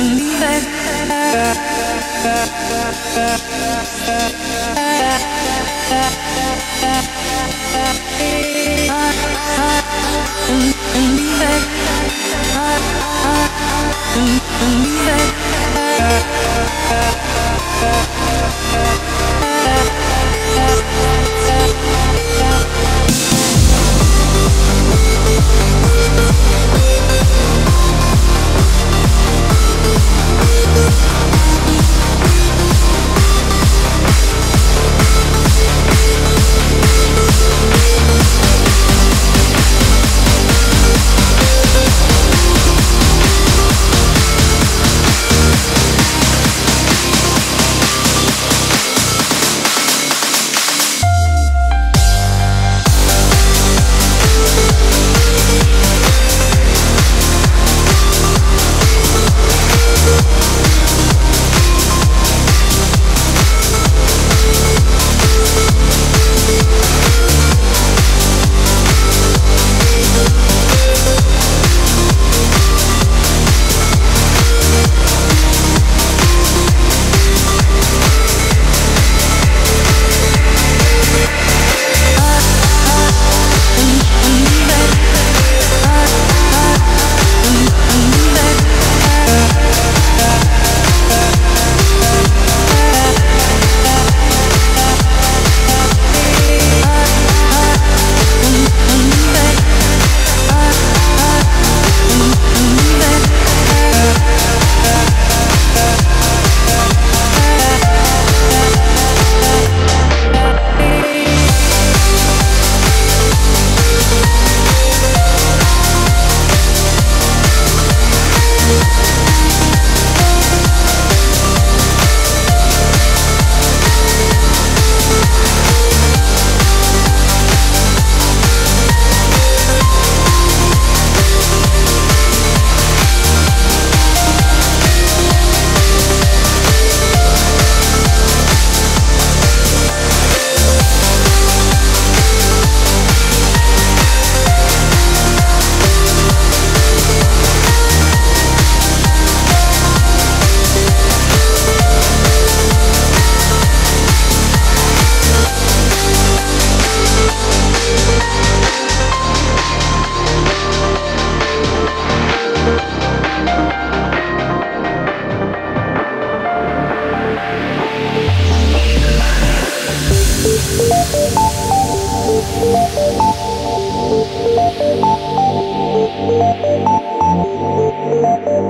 can leave. Thank you.